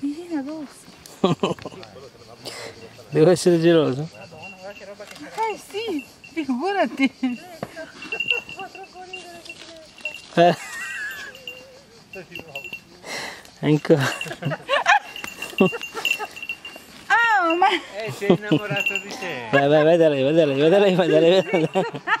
Devo essere geloso? Eh sì, figurati. Eh. Ecco. Oh, ma... Eh, sei innamorato di te. Vai, vai, vai da lei, vai da lei, vai da lei, vai da lei. Vai da lei.